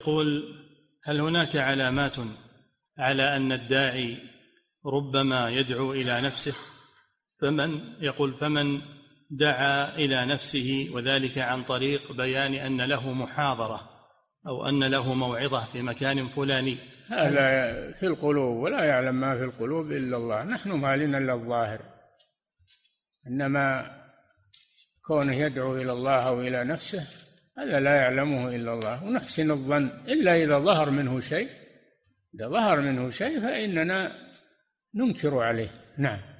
يقول هل هناك علامات على أن الداعي ربما يدعو إلى نفسه؟ فمن يقول فمن دعا إلى نفسه وذلك عن طريق بيان أن له محاضرة أو أن له موعظة في مكان فلاني. هذا في القلوب ولا يعلم ما في القلوب إلا الله. نحن ما لنا إلا الظاهر. إنما كونه يدعو إلى الله أو إلى نفسه هذا لا يعلمه إلا الله. ونحسن الظن. إلا إذا ظهر منه شيء إذا ظهر منه شيء فإننا ننكر عليه. نعم.